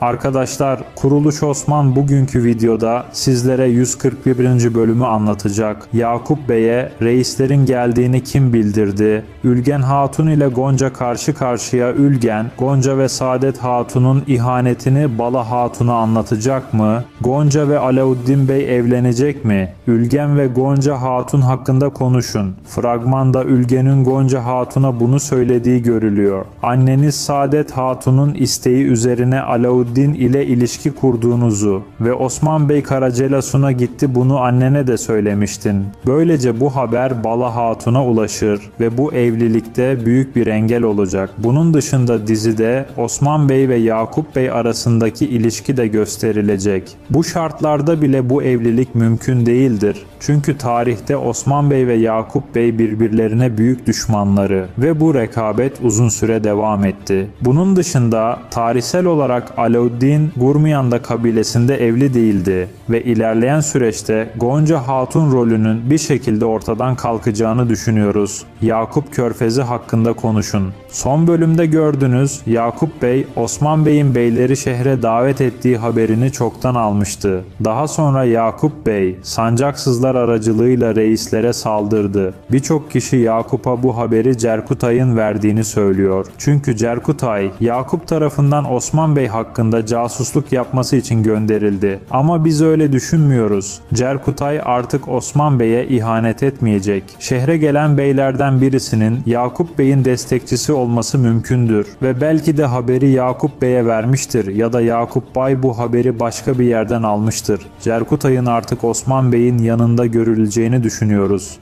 Arkadaşlar Kuruluş Osman bugünkü videoda sizlere 141. bölümü anlatacak. Yakup Bey'e reislerin geldiğini kim bildirdi? Ülgen Hatun ile Gonca karşı karşıya Ülgen, Gonca ve Saadet Hatun'un ihanetini Bala Hatun'a anlatacak mı? Gonca ve Alauddin Bey evlenecek mi? Ülgen ve Gonca Hatun hakkında konuşun. Fragmanda Ülgen'in Gonca Hatun'a bunu söylediği görülüyor. Anneniz Saadet Hatun'un isteği üzerine Alauddin ile ilişki kurduğunuzu ve Osman Bey Karacelasun'a gitti bunu annene de söylemiştin. Böylece bu haber Bala Hatun'a ulaşır ve bu evlilikte büyük bir engel olacak. Bunun dışında dizide Osman Bey ve Yakup Bey arasındaki ilişki de gösterilecek. Bu şartlarda bile bu evlilik mümkün değildir. Çünkü tarihte Osman Bey ve Yakup Bey birbirlerine büyük düşmanları ve bu rekabet uzun süre devam etti. Bunun dışında tarihsel olarak Alauddin Gurmianda kabilesinde evli değildi ve ilerleyen süreçte Gonca Hatun rolünün bir şekilde ortadan kalkacağını düşünüyoruz. Yakup Körfezi hakkında konuşun. Son bölümde gördünüz Yakup Bey Osman Bey'in beyleri şehre davet ettiği haberini çoktan almıştı. Daha sonra Yakup Bey sancaksızlar aracılığıyla reislere saldırdı. Birçok kişi Yakup'a bu haberi Cerkutay'ın verdiğini söylüyor. Çünkü Cerkutay Yakup tarafından Osman Bey hakkında casusluk yapması için gönderildi. Ama biz öyle düşünmüyoruz. Cerkutay artık Osman Bey'e ihanet etmeyecek. Şehre gelen beylerden birisinin Yakup Bey'in destekçisi olması mümkündür ve belki de haberi Yakup Bey'e vermiştir ya da Yakup Bey bu haberi başka bir yerden almıştır. Cerkutay'ın artık Osman Bey'in yanında görüleceğini düşünüyoruz.